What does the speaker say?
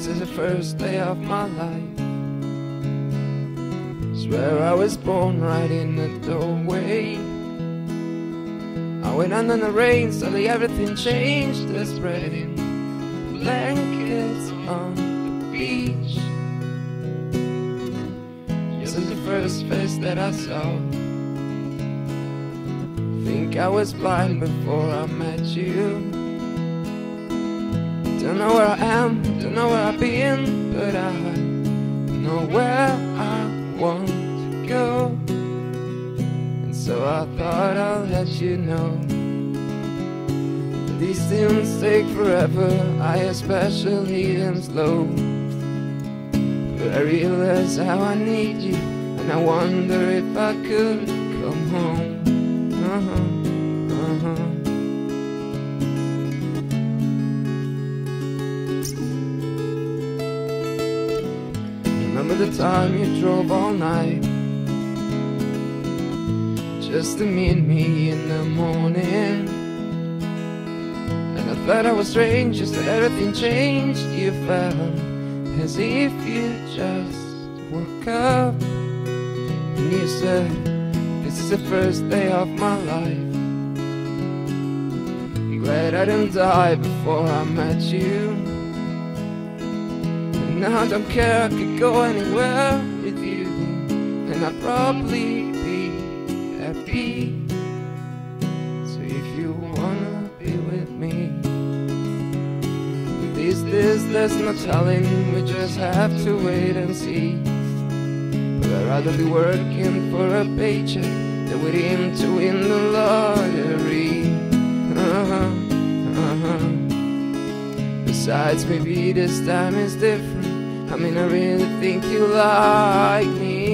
This is the first day of my life. Swear I was born right in the doorway. I went under the rain, suddenly everything changed. They're spreading blankets on the beach. This is the first face that I saw. Think I was blind before I met you. Don't know where I am, don't know where I've been, but I know where I want to go. And so I thought I'll let you know. These things take forever, I especially am slow. But I realize how I need you, and I wonder if I could come home. Uh-huh, Remember the time you drove all night. Just to meet me in the morning. And I thought I was strange, just that everything changed. You felt as if you just woke up. And you said, this is the first day of my life. I'm glad I didn't die before I met you now I don't care, I could go anywhere with you. And I'd probably be happy. So if you wanna be with me These days there's no telling, we just have to wait and see. But I'd rather be working for a paycheck Than waiting to win the lottery. Uh-huh, uh-huh. Besides, maybe this time is different. I mean, I really think you like me.